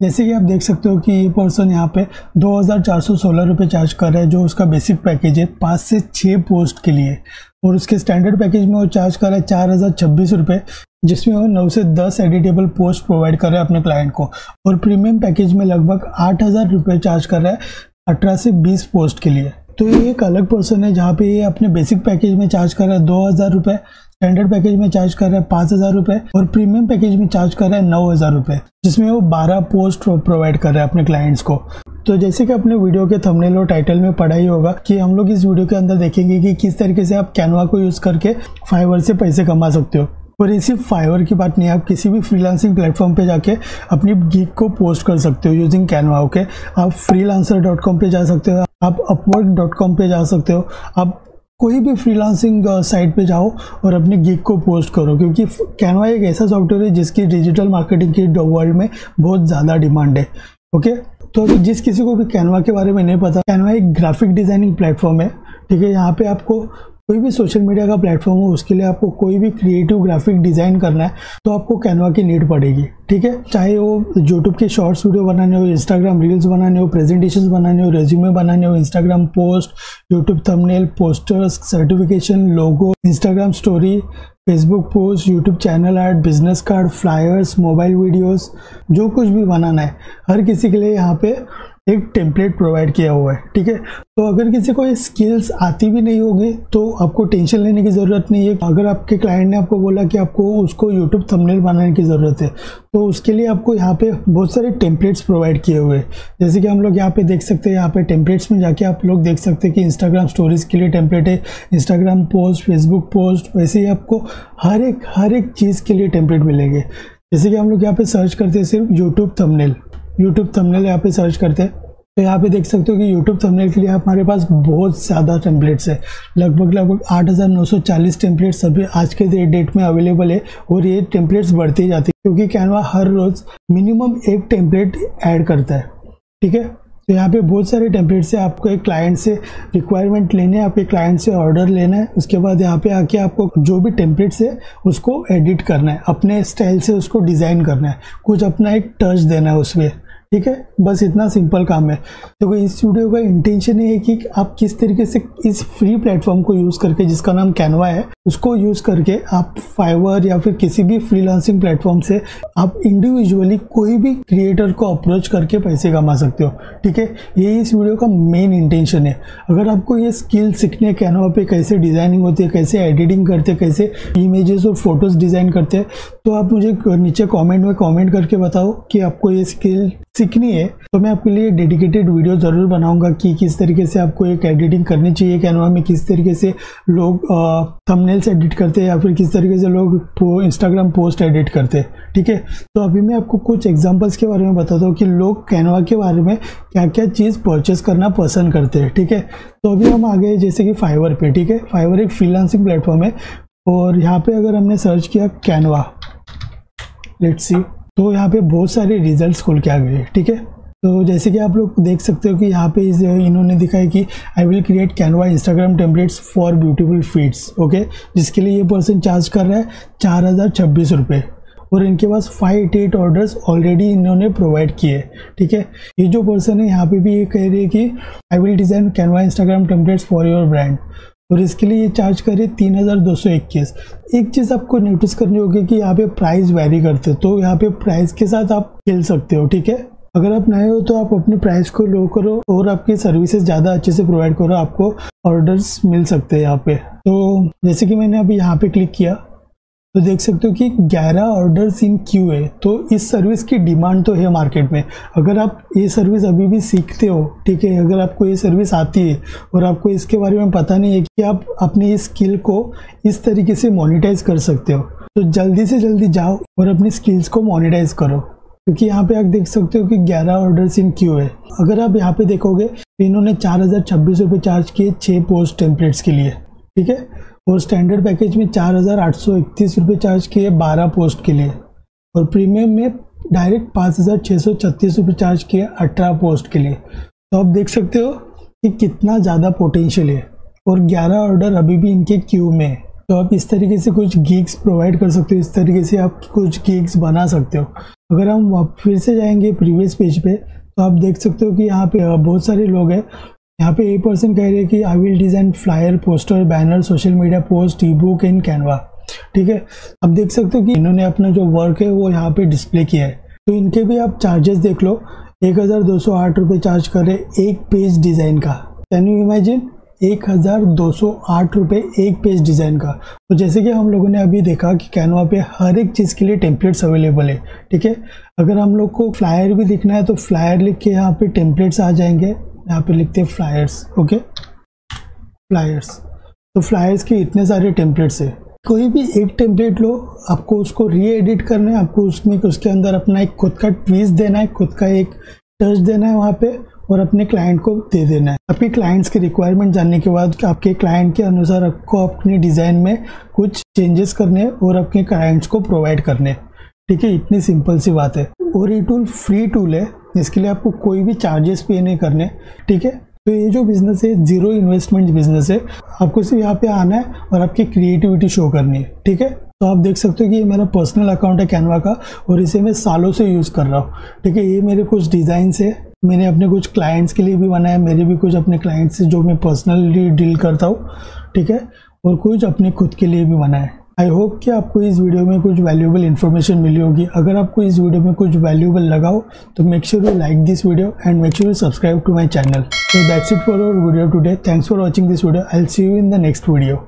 जैसे कि आप देख सकते हो कि ये पर्सन यहाँ पे दो हज़ार चार सौ सोलह रुपये चार्ज कर रहा है, जो उसका बेसिक पैकेज है, पाँच से छः पोस्ट के लिए। और उसके स्टैंडर्ड पैकेज में वो चार्ज कर रहा है चार हज़ार छब्बीस रुपये जिसमें वो नौ से दस एडिटेबल पोस्ट प्रोवाइड कर रहा है अपने क्लाइंट को। और प्रीमियम पैकेज में लगभग आठ हज़ार रुपये चार्ज कर रहा है अठारह से बीस पोस्ट के लिए। तो ये एक अलग पर्सन है, जहाँ पे ये अपने बेसिक पैकेज में चार्ज कर रहा है दो हज़ार रुपये स्टैंडर्ड पैकेज में चार्ज कर रहा है पाँच हज़ार रुपये और प्रीमियम पैकेज में चार्ज कर रहा है नौ हज़ार रुपये जिसमें वो बारह पोस्ट प्रोवाइड कर रहा है अपने क्लाइंट्स को। तो जैसे कि अपने वीडियो के थंबनेल और टाइटल में पढ़ा ही होगा कि हम लोग इस वीडियो के अंदर देखेंगे कि किस तरीके से आप कैनवा को यूज़ करके फाइवर से पैसे कमा सकते हो। और ये सिर्फ़ फाइवर की बात नहीं है, आप किसी भी फ्रीलांसिंग प्लेटफॉर्म पे जाके अपनी गीक को पोस्ट कर सकते हो यूजिंग कैनवा ओके आप फ्रीलांसर डॉट कॉम पे जा सकते हो, आप अपवर्क डॉट कॉम पे जा सकते हो, आप कोई भी फ्रीलांसिंग साइट पे जाओ और अपने गिग को पोस्ट करो, क्योंकि कैनवा एक ऐसा सॉफ्टवेयर है जिसकी डिजिटल मार्केटिंग की वर्ल्ड में बहुत ज़्यादा डिमांड है ओके तो जिस किसी को भी कैनवा के बारे में नहीं पता कैनवा एक ग्राफिक डिज़ाइनिंग प्लेटफॉर्म है, ठीक है? यहाँ पे आपको कोई भी सोशल मीडिया का प्लेटफॉर्म हो, उसके लिए आपको कोई भी क्रिएटिव ग्राफिक डिज़ाइन करना है तो आपको कैनवा की नीड पड़ेगी, ठीक है? चाहे वो यूट्यूब के शॉर्ट्स वीडियो बनाने हो इंस्टाग्राम रील्स बनाने हो प्रेजेंटेशन बनाने हो रेज्यूमे बनाने हो Instagram post YouTube thumbnail posters certification logo Instagram story Facebook post YouTube channel art business card flyers mobile videos जो कुछ भी बनाना है, हर किसी के लिए यहाँ पे एक टेम्पलेट प्रोवाइड किया हुआ है, ठीक है? तो अगर किसी को ये स्किल्स आती भी नहीं होगी तो आपको टेंशन लेने की ज़रूरत नहीं है। अगर आपके क्लाइंट ने आपको बोला कि आपको उसको यूट्यूब थंबनेल बनाने की ज़रूरत है तो उसके लिए आपको यहाँ पे बहुत सारे टेम्पलेट्स प्रोवाइड किए हुए हैं। जैसे कि हम लोग यहाँ पे देख सकते हैं, यहाँ पे टेम्पलेट्स में जाके आप लोग देख सकते हैं कि इंस्टाग्राम स्टोरीज के लिए टेम्पलेट है। इंस्टाग्राम पोस्ट फेसबुक पोस्ट वैसे ही आपको हर एक हर एक चीज़ के लिए टेम्पलेट मिलेंगे। जैसे कि हम लोग यहाँ पे सर्च करते हैं सिर्फ़ यूट्यूब थंबनेल यूट्यूब थंबनेल यहाँ पे सर्च करते हैं तो यहाँ पे देख सकते हो कि यूट्यूब थंबनेल के लिए हमारे पास बहुत ज़्यादा टेम्पलेट्स है। लगभग लगभग आठ हज़ार नौ सौ चालीस टेम्पलेट्स अभी आज के डेट में अवेलेबल है और ये टेम्पलेट्स बढ़ती जाती है क्योंकि कैनवा हर रोज़ मिनिमम एक टेम्पलेट ऐड करता है। ठीक है? तो यहाँ पे बहुत सारे टेम्पलेट से आपको एक क्लाइंट से रिक्वायरमेंट लेने है, आपके क्लाइंट से ऑर्डर लेना है, उसके बाद यहाँ पे आके आपको जो भी टेम्पलेट्स है, उसको एडिट करना है, अपने स्टाइल से उसको डिज़ाइन करना है, कुछ अपना एक टच देना है उसमें। ठीक है? बस इतना सिंपल काम है। तो इस वीडियो का इंटेंशन ये है कि आप किस तरीके से इस फ्री प्लेटफॉर्म को यूज़ करके, जिसका नाम कैनवा है, उसको यूज़ करके आप फाइवर या फिर किसी भी फ्रीलांसिंग प्लेटफॉर्म से आप इंडिविजुअली कोई भी क्रिएटर को अप्रोच करके पैसे कमा सकते हो। ठीक है? ये इस वीडियो का मेन इंटेंशन है। अगर आपको ये स्किल सीखने कैनवा पे कैसे डिज़ाइनिंग होती है, कैसे एडिटिंग करते हैं, कैसे इमेजेस और फ़ोटोज़ डिज़ाइन करते हैं तो आप मुझे नीचे कॉमेंट में कॉमेंट करके बताओ कि आपको ये स्किल सीखनी है तो मैं आपके लिए डेडिकेटेड वीडियो ज़रूर बनाऊँगा कि किस तरीके से आपको एक एडिटिंग करनी चाहिए कैनवा में किस तरीके से लोग थंबनेल्स एडिट करते हैं या फिर किस तरीके से लोग पो, इंस्टाग्राम पोस्ट एडिट करते हैं ठीक है? तो अभी मैं आपको कुछ एग्जांपल्स के बारे में बताता हूँ कि लोग कैनवा के बारे में क्या क्या चीज़ परचेस करना पसंद करते हैं ठीक है? तो अभी हम आ गए जैसे कि फाइवर पे ठीक है? फाइवर एक फ्रीलांसिंग प्लेटफॉर्म है और यहाँ पे अगर हमने सर्च किया कैनवा लेट्स सी तो यहाँ पे बहुत सारे रिजल्ट्स खोल के आ गए, ठीक है? तो जैसे कि आप लोग देख सकते हो कि यहाँ पे इन्होंने दिखाया कि I will create Canva Instagram templates for beautiful feeds okay जिसके लिए ये पर्सन चार्ज कर रहा है चार हज़ार छब्बीस रुपये और इनके पास five eight eight orders already इन्होंने प्रोवाइड किए, ठीक है? ये जो पर्सन है, यहाँ पे भी ये कह रही है कि I will design Canva Instagram templates for your brand और इसके लिए ये चार्ज करे तीन हज़ार दो सौ इक्कीस। एक चीज़ आपको नोटिस करनी होगी कि यहाँ पे प्राइस वेरी करते तो यहाँ पे प्राइस के साथ आप खेल सकते हो, ठीक है? अगर आप नए हो तो आप अपने प्राइस को लो करो और आपकी सर्विसेज़ ज़्यादा अच्छे से प्रोवाइड करो, आपको ऑर्डर्स मिल सकते हैं यहाँ पे। तो जैसे कि मैंने अभी यहाँ पे क्लिक किया तो देख सकते हो कि 11 ऑर्डर्स इन क्यू है? तो इस सर्विस की डिमांड तो है मार्केट में। अगर आप ये सर्विस अभी भी सीखते हो, ठीक है, अगर आपको ये सर्विस आती है और आपको इसके बारे में पता नहीं है कि आप अपनी इस स्किल को इस तरीके से मोनिटाइज कर सकते हो तो जल्दी से जल्दी जाओ और अपनी स्किल्स को मोनिटाइज करो। क्योंकि यहाँ पे आप देख सकते हो कि 11 ऑर्डर्स इन क्यू है। अगर आप यहाँ पे देखोगे तो इन्होंने चार हज़ार छब्बीस रुपये चार्ज किए छः पोस्ट टेम्पलेट्स के लिए, ठीक है? और स्टैंडर्ड पैकेज में चार हज़ार आठ सौ इकतीस रुपये चार्ज किए बारह पोस्ट के लिए। और प्रीमियम में डायरेक्ट पाँच हज़ार छः सौ छत्तीस रुपये चार्ज किए अठारह पोस्ट के लिए। तो आप देख सकते हो कि कितना ज़्यादा पोटेंशियल है। और ग्यारह ऑर्डर अभी भी इनके क्यू में है। तो आप इस तरीके से कुछ गिग्स प्रोवाइड कर सकते हो। इस तरीके से आप कुछ गिग्स बना सकते हो। अगर हम फिर से जाएँगे प्रीवियस पेज पे तो आप देख सकते हो कि यहाँ पे बहुत सारे लोग हैं। यहाँ पे ए पर्सन कह रहे हैं कि I will design flyer poster banner social media post e book in Canva ठीक है? अब देख सकते हो कि इन्होंने अपना जो वर्क है, वो यहाँ पे डिस्प्ले किया है। तो इनके भी आप चार्जेस देख लो। एक हज़ार दो सौ आठ रुपये चार्ज कर रहे एक पेज डिज़ाइन का। कैन यू इमेजिन एक हज़ार दो सौ आठ रुपये एक पेज डिज़ाइन का। तो जैसे कि हम लोगों ने अभी देखा कि कैनवा पे हर एक चीज़ के लिए टेम्पलेट्स अवेलेबल है। ठीक है? अगर हम लोग को फ्लायर भी लिखना है तो फ्लायर लिख के यहाँ पे टेम्पलेट्स आ जाएँगे। यहाँ पे लिखते हैं फ्लायर्स ओके फ्लायर्स तो फ्लायर्स के इतने सारे टेम्पलेट्स है। कोई भी एक टेम्पलेट लो, आपको उसको री एडिट करना है, आपको उसमें उसके अंदर अपना एक खुद का ट्वीज देना है, खुद का एक टच देना है वहाँ पे और अपने क्लाइंट को दे देना है। आपके क्लाइंट्स के रिक्वायरमेंट जानने के बाद आपके क्लाइंट के अनुसार आपको अपने डिज़ाइन में कुछ चेंजेस करने और अपने क्लाइंट्स को प्रोवाइड करने ठीक है, इतनी सिंपल सी बात है। और ये टूल फ्री टूल है, इसके लिए आपको कोई भी चार्जेस पे नहीं करने। ठीक है? तो ये जो बिज़नेस है ज़ीरो इन्वेस्टमेंट बिज़नेस है, आपको सिर्फ़ यहाँ पे आना है और आपकी क्रिएटिविटी शो करनी है। ठीक है? तो आप देख सकते हो कि ये मेरा पर्सनल अकाउंट है कैनवा का और इसे मैं सालों से यूज़ कर रहा हूँ। ठीक है? ये मेरे कुछ डिज़ाइंस है। मैंने अपने कुछ क्लाइंट्स के लिए भी बनाया मेरे भी कुछ अपने क्लाइंट्स जो मैं पर्सनली डील करता हूँ। ठीक है? और कुछ अपने खुद के लिए भी बनाया आई होप कि आपको इस वीडियो में कुछ वैल्यूबल इन्फॉर्मेशन मिली होगी। अगर आपको इस वीडियो में कुछ वैल्यूबल लगा हो तो make sure you like this video and make sure you subscribe to my channel so that's it for our video today thanks for watching this video I see you in the next video.